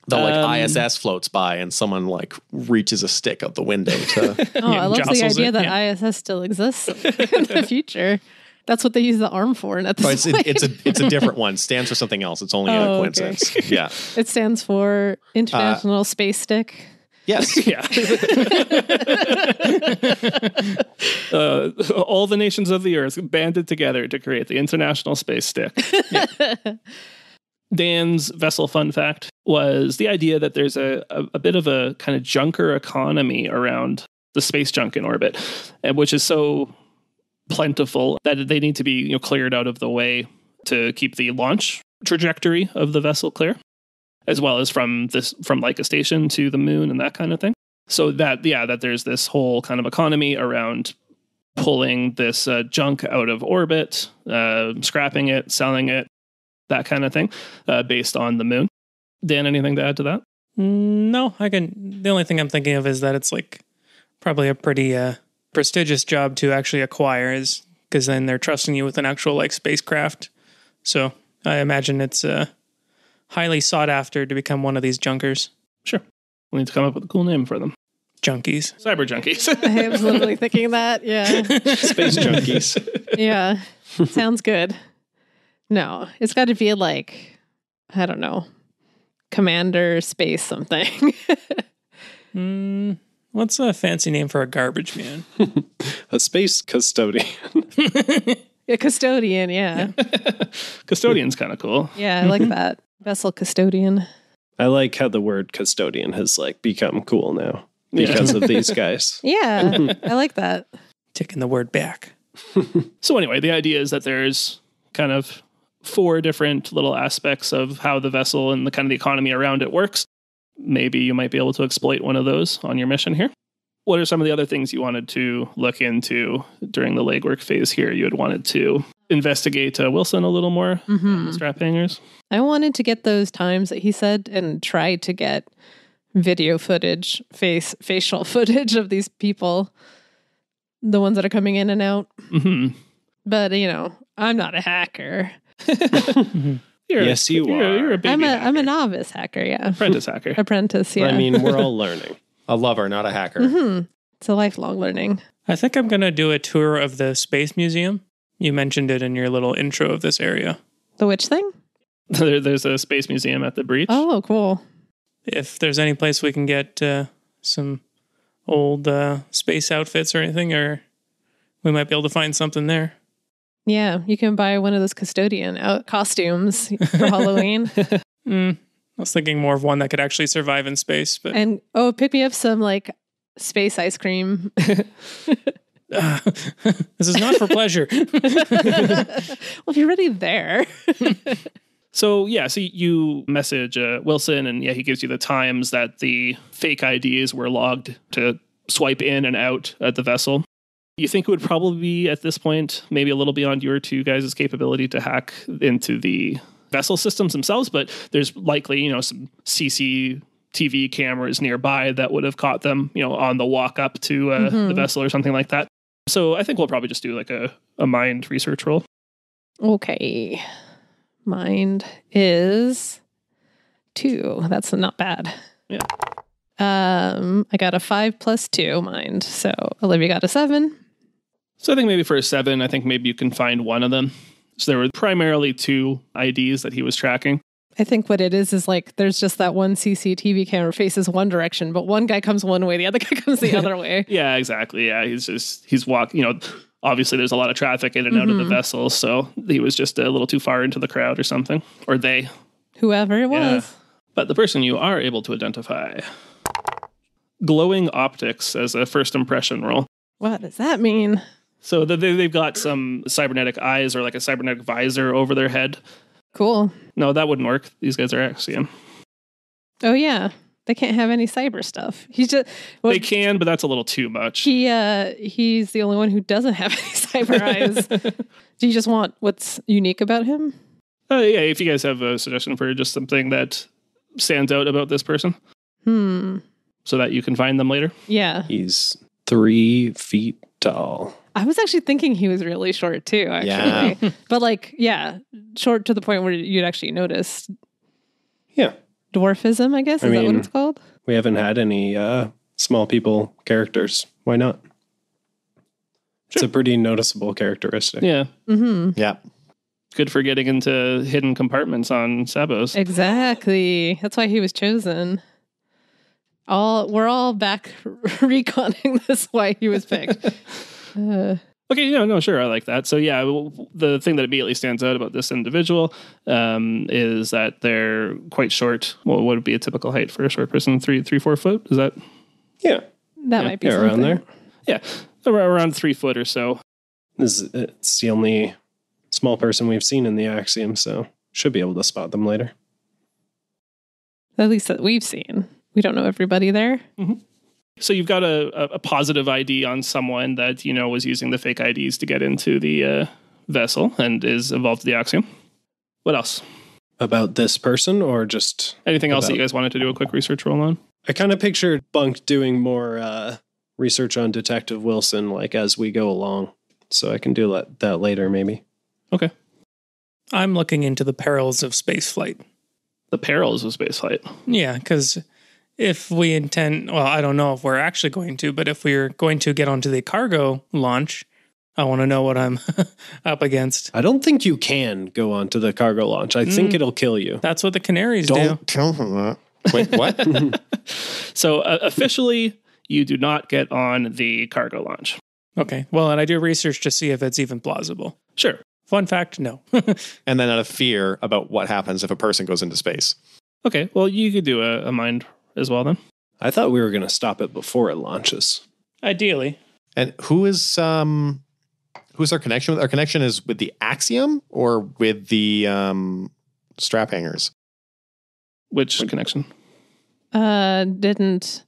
the like Um, ISS floats by and someone like reaches a stick out the window to *laughs* Oh, I love the idea it, that yeah. ISS still exists in the future. That's what they use the arm for. And at Oh, this it's point, a, it's a it's a different one. *laughs* Stands for something else. It's only Oh, a okay. coincidence. *laughs* Yeah. it stands for International Space Stick. Yes. *laughs* Yeah. uh, all the nations of the earth banded together to create the International Space Stick. Dan's vessel fun fact was the idea that there's a, a, a bit of a kind of junker economy around the space junk in orbit, and which is so plentiful that they need to be you know, cleared out of the way to keep the launch trajectory of the vessel clear, as well as from this from like a station to the moon and that kind of thing. So that yeah, that there's this whole kind of economy around pulling this uh, junk out of orbit, uh, scrapping it, selling it, that kind of thing, uh, based on the moon. Dan, anything to add to that? No, I can. The only thing I'm thinking of is that it's like probably a pretty uh, prestigious job to actually acquire, is because then they're trusting you with an actual like spacecraft. So I imagine it's uh, highly sought after to become one of these junkers, Sure. We need to come up with a cool name for them. junkies. Cyber junkies. *laughs* I was literally thinking that. Yeah. *laughs* Space junkies. Yeah. Sounds good. No, it's got to be like, I don't know, Commander Space something. *laughs* Mm, what's a fancy name for a garbage man? *laughs* a space custodian. *laughs* a custodian. Yeah. *laughs* Custodian's kind of cool. Yeah. I like that. Vessel custodian. I like how the word custodian has like become cool now Yeah. because of these guys. Yeah. I like that. Taking the word back. So anyway, the idea is that there's kind of four different little aspects of how the vessel and the kind of the economy around it works. Maybe you might be able to exploit one of those on your mission here. What are some of the other things you wanted to look into during the legwork phase here? You had wanted to investigate uh, Wilson a little more, hmm strap hangers. I wanted to get those times that he said and try to get video footage, face facial *laughs* footage of these people, the ones that are coming in and out. hmm But you know, I'm not a hacker. *laughs* You're, Yes, you you're, are. You're a baby I'm a hacker. am a novice hacker. Yeah, apprentice hacker. *laughs* apprentice. Yeah, I mean, we're all *laughs* learning. A lover, not a hacker. Mhm. it's a lifelong learning. I think I'm gonna do a tour of the space museum. You mentioned it in your little intro of this area. The witch thing. *laughs* There, there's a space museum at the breach. Oh, cool. If there's any place we can get uh, some old uh, space outfits or anything, or we might be able to find something there. Yeah, you can buy one of those custodian out costumes for Halloween. *laughs* Mm, I was thinking more of one that could actually survive in space, but and oh, pick me up some like space ice cream. uh, *laughs* this is not for pleasure. *laughs* well, if you're already there, So yeah, so you message uh, Wilson, and yeah, he gives you the times that the fake IDs were logged to swipe in and out at the vessel. You think it would probably be at this point maybe a little beyond your two guys' capability to hack into the vessel systems themselves, but there's likely you know some CCTV cameras nearby that would have caught them, you know, on the walk up to uh, the Mhm. vessel or something like that. So I think we'll probably just do like a, a mind research roll. okay. Mind is two. That's not bad. Yeah. Um, I got a five plus two mind. So Olivia got a seven. So I think maybe for a seven, I think maybe you can find one of them. So there were primarily two IDs that he was tracking. I think what it is is like there's just that one CCTV camera faces one direction, but one guy comes one way, the other *laughs* guy comes the *laughs* other way. Yeah, exactly. Yeah, he's just he's walking. You know, obviously there's a lot of traffic in and out of the Mhm. vessel, so he was just a little too far into the crowd or something, or they. Whoever it Yeah. was. But the person you are able to identify. Glowing optics as a first impression roll. What does that mean? So they, they've got some cybernetic eyes or like a cybernetic visor over their head. Cool. No, that wouldn't work. These guys are Axiom. Oh yeah, they can't have any cyber stuff. He's just well, They can, but that's a little too much. he uh he's the only one who doesn't have *laughs* any cyber eyes. *laughs* Do you just want what's unique about him? Uh, yeah, if you guys have a suggestion for just something that stands out about this person Hmm. so that you can find them later. Yeah. He's three feet tall. I was actually thinking he was really short too, actually. Yeah. *laughs* but like, yeah, short to the point where you'd actually notice Yeah. dwarfism, I guess. Is I that what mean- it's called? We haven't had any uh, small people characters. Why not? It's a pretty noticeable characteristic. Yeah. Mm-hmm. Yeah. Good for getting into hidden compartments on Sabots. Exactly. That's why he was chosen. All we're all back *laughs* reconning this why he was picked. *laughs* Uh, *laughs* Okay, yeah, no, sure, I like that. So yeah, the thing that immediately stands out about this individual um, is that they're quite short. Well, what would be a typical height for a short person? Three, three, four foot? Is that Yeah. that Yeah, might be Yeah, around there. yeah, around three foot or so? This is, it's the only small person we've seen in the Axiom, so should be able to spot them later. At least that we've seen. We don't know everybody there. So you've got a, a, a positive ID on someone that you know was using the fake IDs to get into the uh, vessel and is involved in the axiom. What else? About this person, or just Anything else that you guys wanted to do a quick research roll on? I kind of pictured Bunk doing more uh, research on Detective Wilson, like as we go along. So I can do that, that later, maybe. Okay. I'm looking into the perils of spaceflight. The perils of spaceflight. Yeah, because if we intend, well, I don't know if we're actually going to, but if we're going to get onto the cargo launch, I want to know what I'm *laughs* up against. I don't think you can go onto the cargo launch. I think Mm. it'll kill you. That's what the Canaries do. Don't tell him that. Wait, what? *laughs* So uh, officially, you do not get on the cargo launch. Okay. Well, and I do research to see if it's even plausible. Sure. Fun fact no. *laughs* and then out of fear about what happens if a person goes into space. Okay. Well, you could do a, a mind as well then. I thought we were going to stop it before it launches. Ideally. And who is um who's our connection with? Our connection is with the Axiom or with the um strap hangers? Which connection? Uh, didn't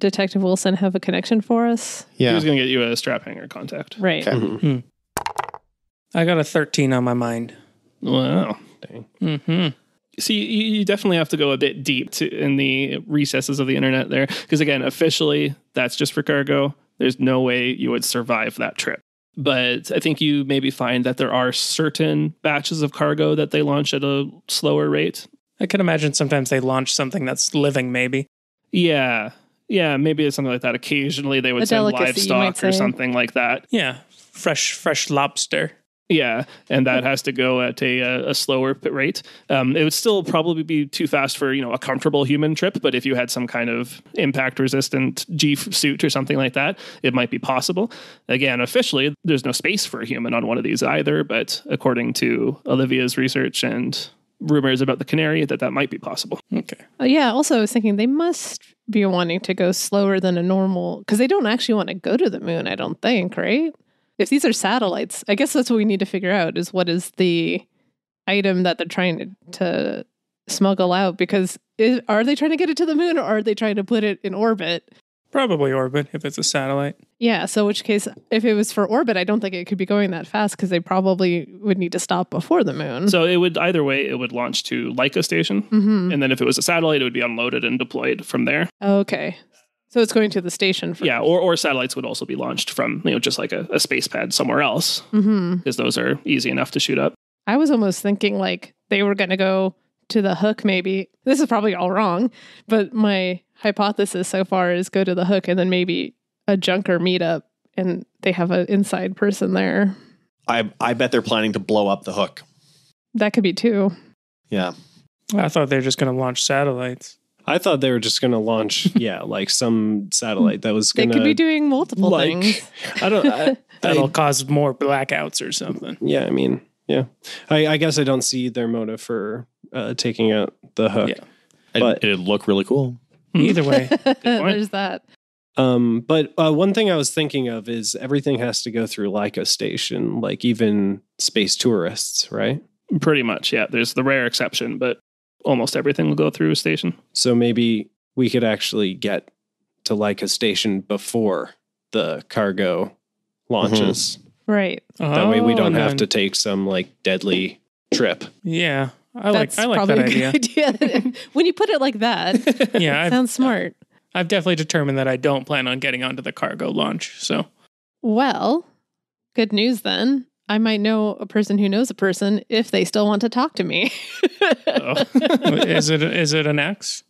Detective Wilson have a connection for us? Yeah. He Yeah. was going to get you a strap hanger contact. Right. Okay. Mhm. I got a 13 on my mind. Wow. Dang. hmm See, you, you definitely have to go a bit deep to, in the recesses of the internet there, because again, officially, that's just for cargo. There's no way you would survive that trip. But I think you maybe find that there are certain batches of cargo that they launch at a slower rate. I can imagine sometimes they launch something that's living, maybe. Yeah, yeah, maybe it's something like that. Occasionally, they would A send delicacy, you livestock or something like that. Yeah. Fresh, fresh lobster. Yeah, and that has to go at a, uh, a slower rate. Um, it would still probably be too fast for you know a comfortable human trip, but if you had some kind of impact resistant G suit or something like that, it might be possible. Again, officially, there's no space for a human on one of these either, but according to Olivia's research and rumors about the canary, that that might be possible. Okay. Uh, yeah. Also, I was thinking they must be wanting to go slower than a normal because they don't actually want to go to the moon. I don't think, right? If these are satellites, I guess that's what we need to figure out: is what is the item that they're trying to, to smuggle out? Because is, are they trying to get it to the moon, or are they trying to put it in orbit? Probably orbit if it's a satellite. Yeah. So, which case, if it was for orbit, I don't think it could be going that fast because they probably would need to stop before the moon. So it would either way, it would launch to Laika station, hmm and then if it was a satellite, it would be unloaded and deployed from there. Okay. So it's going to the station. For, Yeah, or, or satellites would also be launched from, you know, just like a, a space pad somewhere else, mm-hmm. because those are easy enough to shoot up. I was almost thinking like they were going to go to the hook, maybe. This is probably all wrong, but my hypothesis so far is go to the hook and then maybe a junker meetup and they have an inside person there. I I bet they're planning to blow up the hook. That could be too. Yeah. I thought they were just going to launch satellites. I thought they were just going to launch, *laughs* yeah, like some satellite that was They going to. could be doing multiple like, things. *laughs* I don't. I, *laughs* That'll I, cause more blackouts or something. yeah, I mean, yeah. I, I guess I don't see their motive for uh, taking out the hook. Yeah. It- But- it'd look really cool. Either way, There's that. Um, but uh, one thing I was thinking of is everything has to go through Laika Station, like even space tourists, right? Pretty much, yeah. There's the rare exception, but almost everything will go through a station. So maybe we could actually get to Laika Station before the cargo launches. Mm-hmm. Right. That way we Oh, don't have to take some like deadly trip. Yeah, I That's like I like probably that a idea. good idea. *laughs* when you put it like that, *laughs* Yeah, I've, sounds smart. I've definitely determined that I don't plan on getting onto the cargo launch. So Well, good news then. I might know a person who knows a person if they still want to talk to me. Oh. *laughs* is it is it an ex?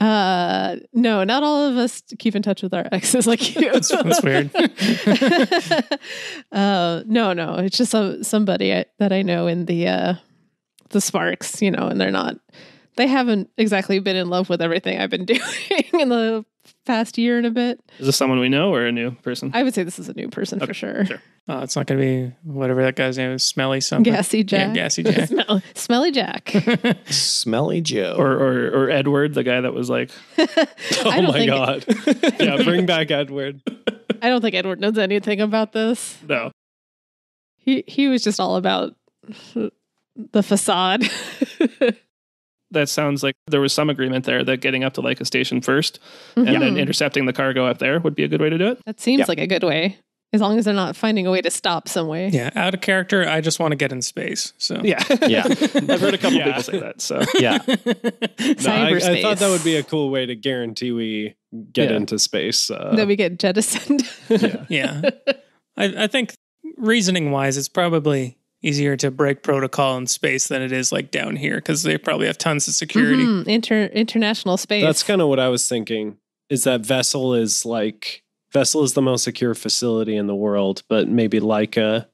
uh, no, not all of us keep in touch with our exes like you. *laughs* That's, that's weird. *laughs* uh, no, no, it's just some, somebody I, that I know in the uh, the Sparks, you know, and they're not. They haven't exactly been in love with everything I've been doing in the past year and a bit. Is this someone we know or a new person? I would say this is a new person for sure. sure. Oh, it's not going to be whatever that guy's name is. Smelly something. *laughs* Gassy Jack. *laughs* Yeah, Gassy Jack. Smell- smelly Jack. *laughs* Smelly Joe. Or, or or Edward, the guy that was like, I Oh don't my think- god. yeah, bring back Edward. I don't think Edward knows anything about this. no, He he was just all about the facade. that sounds like there was some agreement there that getting up to like a Station first and then Mhm. intercepting the cargo up there would be a good way to do it. that seems Yeah. like a good way, as long as they're not finding a way to stop some way. Yeah, out of character. I just want to get in space. So Yeah, *laughs* Yeah. I've heard a couple Yeah. people say that. So *laughs* yeah. *laughs* No, I, I thought that would be a cool way to guarantee we get Yeah. into space. Uh, That we get jettisoned. yeah. yeah, I, I think reasoning wise, it's probably easier to break protocol in space than it is like down here because they probably have tons of security. Mhm. Inter international space. That's kind of what I was thinking. Is that Vessel is like Vessel is the most secure facility in the world, but maybe Laika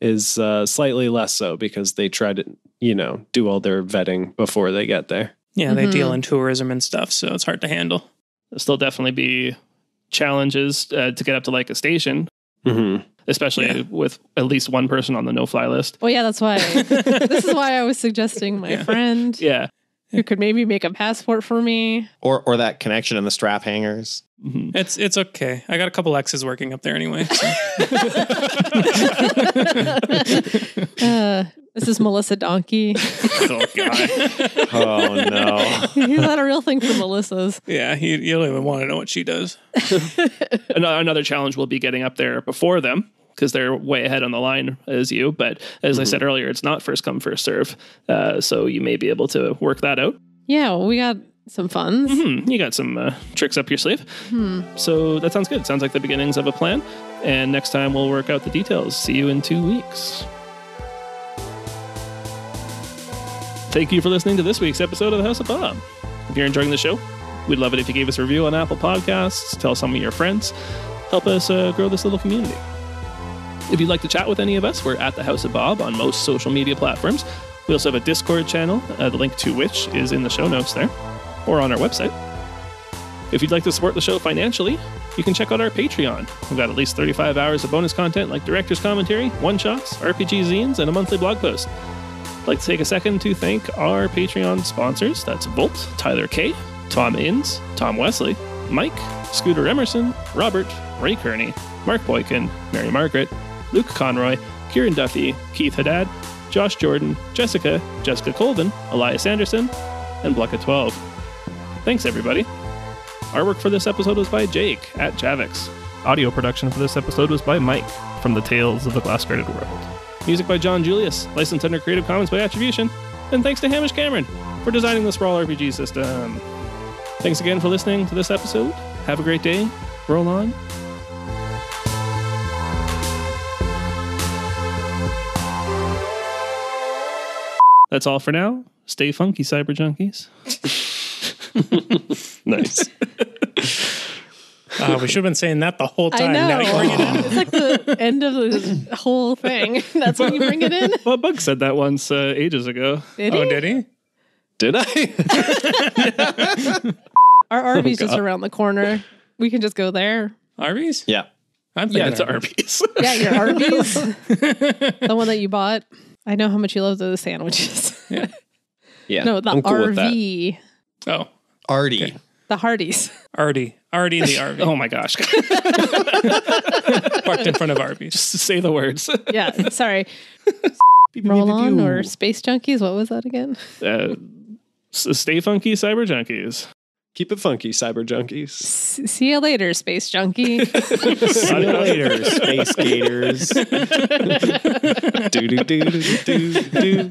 is uh, slightly less so because they try to, you know, do all their vetting before they get there. Yeah, they Mhm. deal in tourism and stuff, so it's hard to handle. there'll still definitely be challenges uh, to get up to Laika Station, Mm-hmm. especially Yeah. with at least one person on the no-fly list. well, yeah, that's why. *laughs* this is why I was suggesting my Yeah. friend Yeah. who could maybe make a passport for me. Or or that connection in the strap hangers. Mhm. It's it's okay. I got a couple X's working up there anyway. so. *laughs* Uh, this is Melissa Donkey. *laughs* Oh god. Oh no. Is that a real thing for Melissas? yeah, you, you don't even want to know what she does. *laughs* Ano- Another challenge will be getting up there before them because they're way ahead on the line as you. But as I said earlier, it's not first come first serve, uh, so you may be able to work that out. Yeah, well, we got some funds. Hmm, you got some uh, tricks up your sleeve. Hmm. So that sounds good. Sounds like the beginnings of a plan. And next time we'll work out the details. See you in two weeks. Thank you for listening to this week's episode of the House of Bob. If you're enjoying the show, we'd love it if you gave us a review on Apple Podcasts, tell some of your friends, help us uh, grow this little community. If you'd like to chat with any of us, we're at the House of Bob on most social media platforms. We also have a Discord channel, uh, the link to which is in the show notes there, or on our website. If you'd like to support the show financially, you can check out our Patreon. We've got at least 35 hours of bonus content like director's commentary, one shots, RPG zines, and a monthly blog post. I'd like to take a second to thank our Patreon sponsors. That's Bolt, Tyler K, Tom Inns, Tom Wesley, Mike, Scooter Emerson, Robert, Ray Kearney, Mark Boykin, Mary Margaret, Luke Conroy, Kieran Duffy, Keith Haddad, Josh Jordan, Jessica, Jessica Colvin, Elias Anderson, and Blucka12. Thanks, everybody. Artwork for this episode was by Jake at Javocs. Audio production for this episode was by Mike from the Tales of the Glass Guarded World. Music by John Julius, licensed under Creative Commons by attribution. And thanks to Hamish Cameron for designing the Sprawl RPG system. Thanks again for listening to this episode. Have a great day. Roll on. That's all for now. Stay funky, cyber junkies. *laughs* *laughs* Nice. Uh, we should have been saying that the whole I time. know. Now you bring it in. It's like the end of the whole thing. *laughs* That's when you bring it in. Well, Bug said that once uh, ages ago. Did Oh, he? did he? Did I? *laughs* Our Arby's just around the corner. We can just go there. Arby's? Yeah. I'm Yeah, it's Arby's. Arby's. Yeah, your Arby's. the one that you bought. I know how much you love those sandwiches. yeah. yeah. no, the I'm cool. RV. Oh, Artie. The Hardys. *laughs* Artie. Artie the RV. *laughs* Oh my gosh. *laughs* Parked in front of Arby's. Just say the words. Yeah, sorry. Roll on or Space Junkies. What was that again? Uh, stay funky, cyber junkies. Keep it funky, cyber junkies. S- see you later, Space Junkie. See you later, space gators. do do do do do do.